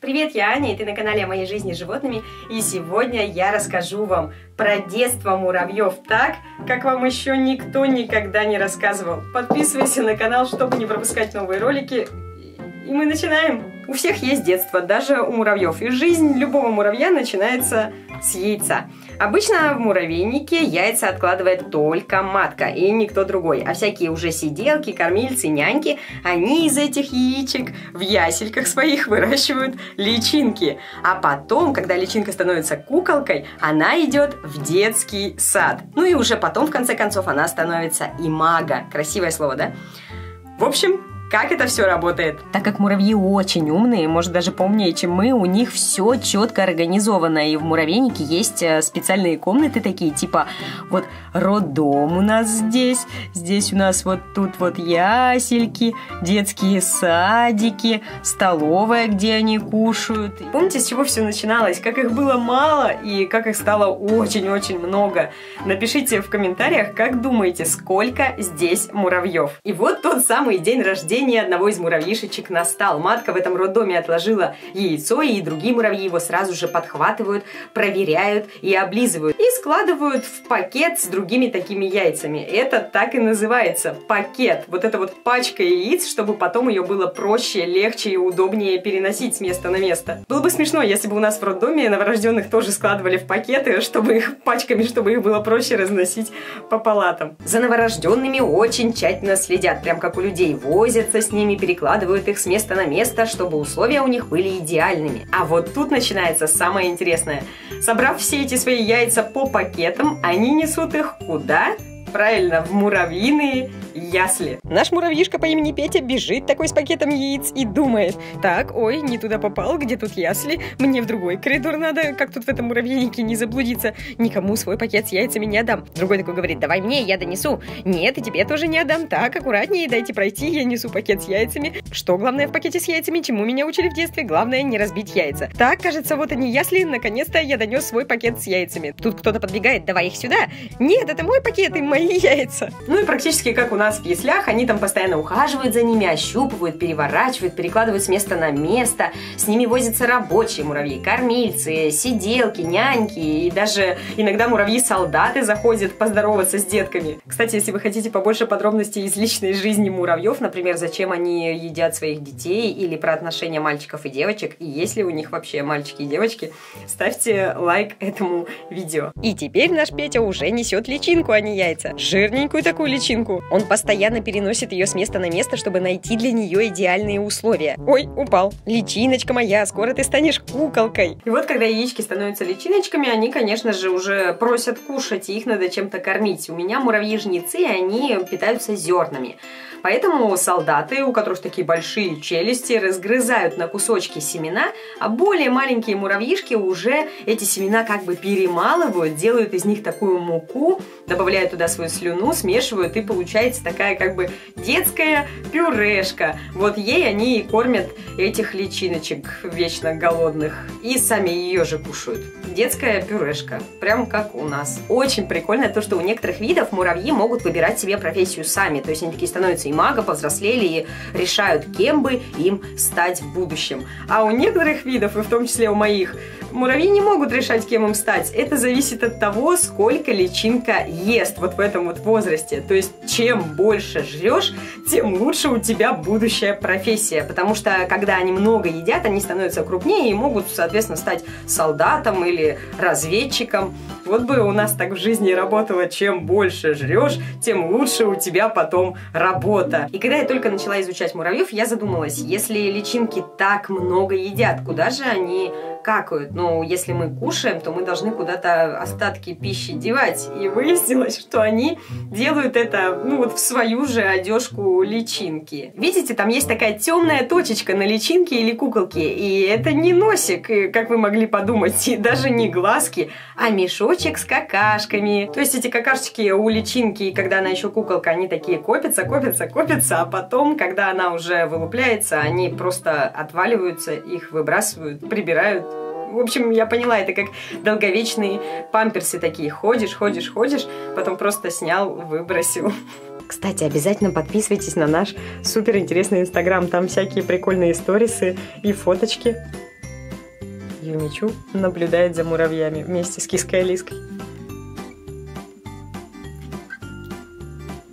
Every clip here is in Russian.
Привет, я Аня, и ты на канале о моей жизни с животными. И сегодня я расскажу вам про детство муравьев так, как вам еще никто никогда не рассказывал. Подписывайся на канал, чтобы не пропускать новые ролики. И мы начинаем. У всех есть детство, даже у муравьев. И жизнь любого муравья начинается с яйца. Обычно в муравейнике яйца откладывает только матка и никто другой, а всякие уже сиделки, кормильцы, няньки, они из этих яичек в ясельках своих выращивают личинки. А потом, когда личинка становится куколкой, она идет в детский сад. Ну и уже потом, в конце концов, она становится имага. Красивое слово, да? В общем, как это все работает? Так как муравьи очень умные, может даже помнее, чем мы, у них все четко организовано. И в муравейнике есть э, специальные комнаты такие, типа вот роддом у нас здесь, здесь у нас вот тут вот ясельки, детские садики, столовая, где они кушают. Помните, с чего все начиналось? Как их было мало и как их стало очень-очень много? Напишите в комментариях, как думаете, сколько здесь муравьев. И вот тот самый день рождения рождения одного из муравьишечек настал. Матка в этом роддоме отложила яйцо, и другие муравьи его сразу же подхватывают, проверяют и облизывают. И складывают в пакет с другими такими яйцами. Это так и называется пакет. Вот это вот пачка яиц, чтобы потом ее было проще, легче и удобнее переносить с места на место. Было бы смешно, если бы у нас в роддоме новорожденных тоже складывали в пакеты, чтобы их пачками, чтобы их было проще разносить по палатам. За новорожденными очень тщательно следят, прям как у людей. Возят возятся с ними, перекладывают их с места на место, чтобы условия у них были идеальными. А вот тут начинается самое интересное. Собрав все эти свои яйца по пакетам, они несут их куда? Правильно, в муравьиные ясли. Наш муравьишка по имени Петя бежит такой с пакетом яиц и думает, так, ой, не туда попал, где тут ясли, мне в другой коридор надо, как тут в этом муравейнике не заблудиться, никому свой пакет с яйцами не отдам. Другой такой говорит, давай мне, я донесу. Нет, и тебе тоже не отдам, так, аккуратнее, дайте пройти, я несу пакет с яйцами. Что главное в пакете с яйцами, чему меня учили в детстве, главное не разбить яйца. Так, кажется, вот они ясли, наконец-то я донес свой пакет с яйцами. Тут кто-то подбегает, давай их сюда. Нет, это мой пакет и мои яйца. Ну и практически как у нас в яслях, они там постоянно ухаживают за ними, ощупывают, переворачивают, перекладывают с места на место. С ними возятся рабочие муравьи, кормильцы, сиделки, няньки и даже иногда муравьи-солдаты заходят поздороваться с детками. Кстати, если вы хотите побольше подробностей из личной жизни муравьев, например, зачем они едят своих детей или про отношения мальчиков и девочек, и есть ли у них вообще мальчики и девочки, ставьте лайк этому видео. И теперь наш Петя уже несет личинку, а не яйца. Жирненькую такую личинку. Он постоянно переносит ее с места на место, чтобы найти для нее идеальные условия. Ой, упал. Личиночка моя, скоро ты станешь куколкой. И вот когда яички становятся личиночками, они, конечно же, уже просят кушать, и их надо чем-то кормить. У меня муравьи-жнецы, они питаются зернами. Поэтому солдаты, у которых такие большие челюсти, разгрызают на кусочки семена, а более маленькие муравьишки уже эти семена как бы перемалывают, делают из них такую муку, добавляют туда свою слюну, смешивают, и получается такая как бы детская пюрешка. Вот ей они и кормят этих личиночек вечно голодных. И сами ее же кушают. Детская пюрешка. Прям как у нас. Очень прикольно то, что у некоторых видов муравьи могут выбирать себе профессию сами. То есть они такие становятся и мага, повзрослели и решают, кем бы им стать в будущем. А у некоторых видов, и в том числе у моих, муравьи не могут решать, кем им стать. Это зависит от того, сколько личинка ест вот в этом вот возрасте. То есть, чем больше жрешь, тем лучше у тебя будущая профессия. Потому что, когда они много едят, они становятся крупнее и могут, соответственно, стать солдатом или разведчиком. Вот бы у нас так в жизни работало, чем больше жрешь, тем лучше у тебя потом работа. И когда я только начала изучать муравьев, я задумалась, если личинки так много едят, куда же они какают. Но если мы кушаем, то мы должны куда-то остатки пищи девать. И выяснилось, что они делают это, ну вот в свою же одежку личинки. Видите, там есть такая темная точечка на личинке или куколке. И это не носик, как вы могли подумать, и даже не глазки, а мешочек с какашками. То есть эти какашечки у личинки, когда она еще куколка, они такие копятся, копятся, копятся, а потом, когда она уже вылупляется, они просто отваливаются, их выбрасывают, прибирают в общем, я поняла, это как долговечные памперсы такие. Ходишь, ходишь, ходишь, потом просто снял, выбросил. Кстати, обязательно подписывайтесь на наш супер интересный инстаграм. Там всякие прикольные сторисы и фоточки. Юмичу наблюдает за муравьями вместе с киской Алиской.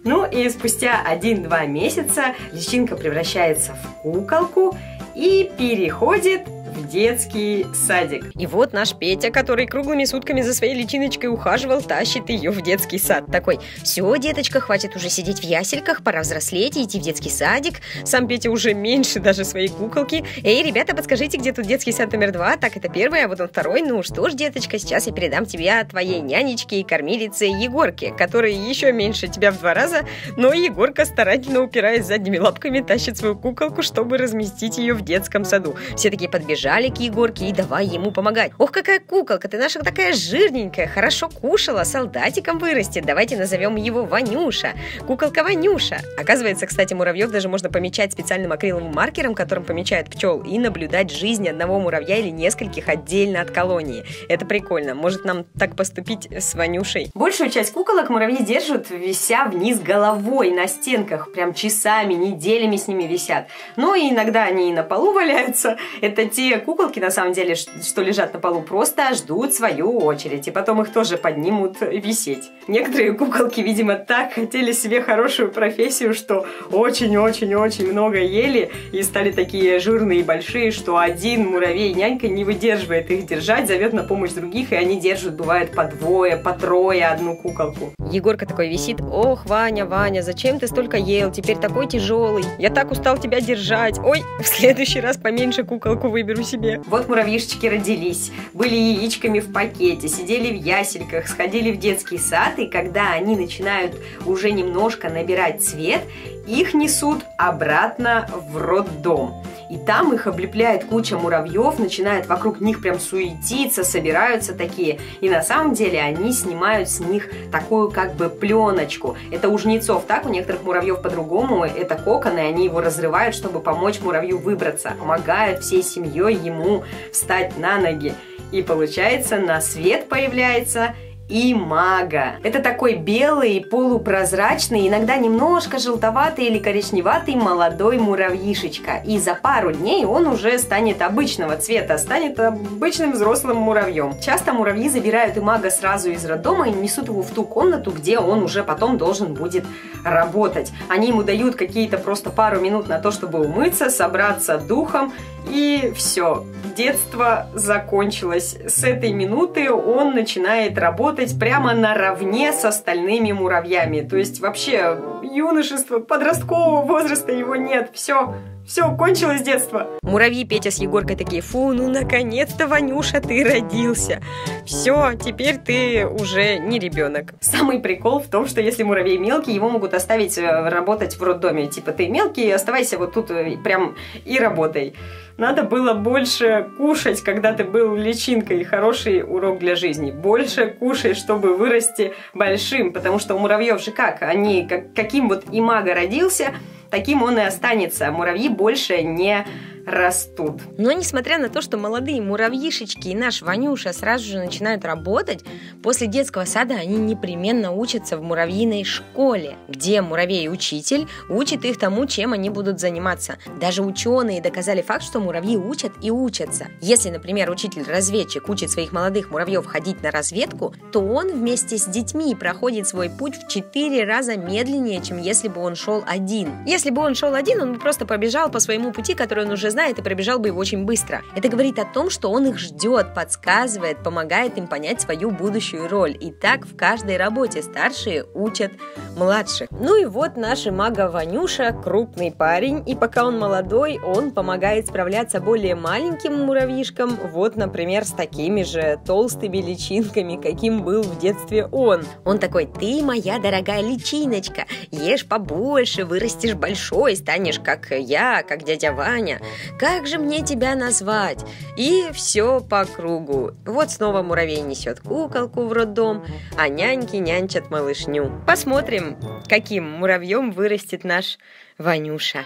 Ну и спустя 1-2 месяца личинка превращается в куколку и переходит детский садик. И вот наш Петя, который круглыми сутками за своей личиночкой ухаживал, тащит ее в детский сад. Такой, все, деточка, хватит уже сидеть в ясельках, пора взрослеть и идти в детский садик. Сам Петя уже меньше даже своей куколки. Эй, ребята, подскажите, где тут детский сад номер два? Так, это первый, а вот он второй. Ну что ж, деточка, сейчас я передам тебя твоей нянечке и кормилице Егорке, который еще меньше тебя в два раза, но Егорка, старательно упираясь задними лапками, тащит свою куколку, чтобы разместить ее в детском саду. Все такие подбежали побежали к Егорке и давай ему помогать. Ох, какая куколка, ты наша такая жирненькая, хорошо кушала, солдатиком вырастет. Давайте назовем его Ванюша. Куколка Ванюша. Оказывается, кстати, муравьев даже можно помечать специальным акриловым маркером, которым помечают пчел, и наблюдать жизнь одного муравья или нескольких отдельно от колонии. Это прикольно. Может нам так поступить с Ванюшей? Большую часть куколок муравьи держат, вися вниз головой на стенках. Прям часами, неделями с ними висят. Но и иногда они и на полу валяются. Это те куколки, на самом деле, что лежат на полу, просто ждут свою очередь, и потом их тоже поднимут висеть. Некоторые куколки, видимо, так хотели себе хорошую профессию, что очень-очень-очень много ели и стали такие жирные и большие, что один муравей-нянька не выдерживает их держать, зовет на помощь других, и они держат, бывает, по двое, по трое одну куколку. Егорка такой висит, ох, Ваня, Ваня, зачем ты столько ел, теперь такой тяжелый, я так устал тебя держать, ой, в следующий раз поменьше куколку выберу себе. Вот муравьишечки родились, были яичками в пакете, сидели в ясельках, сходили в детский сад, и когда они начинают уже немножко набирать цвет, их несут обратно в роддом. И там их облепляет куча муравьев, начинает вокруг них прям суетиться, собираются такие. И на самом деле они снимают с них такую как бы пленочку. Это у жнецов так, у некоторых муравьев по-другому. Это коконы, они его разрывают, чтобы помочь муравью выбраться. Помогают всей семьей ему встать на ноги. И получается, на свет появляется и мага. Это такой белый, полупрозрачный, иногда немножко желтоватый или коричневатый молодой муравьишечка. И за пару дней он уже станет обычного цвета, станет обычным взрослым муравьем. Часто муравьи забирают и мага сразу из роддома и несут его в ту комнату, где он уже потом должен будет работать. Они ему дают какие-то просто пару минут на то, чтобы умыться, собраться духом и все, детство закончилось. С этой минуты он начинает работать прямо наравне с остальными муравьями. То есть вообще юношества, подросткового возраста его нет. Все, все, кончилось детство. Муравьи Петя с Егоркой такие, фу, ну наконец-то, Ванюша, ты родился. Все, теперь ты уже не ребенок. Самый прикол в том, что если муравей мелкий, его могут оставить э, работать в роддоме. Типа, ты мелкий, оставайся вот тут э, прям и работай. Надо было больше кушать, когда ты был личинкой. Хороший урок для жизни. Больше кушай, чтобы вырасти большим. Потому что у муравьев же как? Они, как, каким вот имага родился, таким он и останется. Муравьи больше не растут. Но несмотря на то, что молодые муравьишечки и наш Ванюша сразу же начинают работать, после детского сада они непременно учатся в муравьиной школе, где муравей-учитель учит их тому, чем они будут заниматься. Даже ученые доказали факт, что муравьи учат и учатся. Если, например, учитель-разведчик учит своих молодых муравьев ходить на разведку, то он вместе с детьми проходит свой путь в 4 раза медленнее, чем если бы он шел один. Если бы он шел один, он бы просто побежал по своему пути, который он уже знает и пробежал бы его очень быстро. Это говорит о том, что он их ждет, подсказывает, помогает им понять свою будущую роль. И так в каждой работе старшие учат младших. Ну и вот наш мага Ванюша, крупный парень, и пока он молодой, он помогает справляться более маленьким муравьишкам, вот, например, с такими же толстыми личинками, каким был в детстве он. Он такой, ты моя дорогая личиночка, ешь побольше, вырастешь большой, станешь как я, как дядя Ваня. Как же мне тебя назвать? И все по кругу. Вот снова муравей несет куколку в роддом, а няньки нянчат малышню. Посмотрим, каким муравьем вырастет наш Ванюша.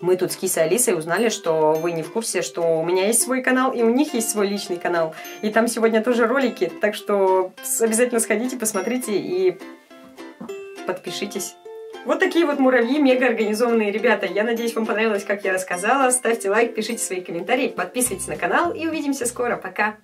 Мы тут с Кисой Алисой узнали, что вы не в курсе, что у меня есть свой канал, и у них есть свой личный канал. И там сегодня тоже ролики, так что обязательно сходите, посмотрите и подпишитесь. Вот такие вот муравьи, мега организованные ребята. Я надеюсь, вам понравилось, как я рассказала. Ставьте лайк, пишите свои комментарии, подписывайтесь на канал и увидимся скоро. Пока!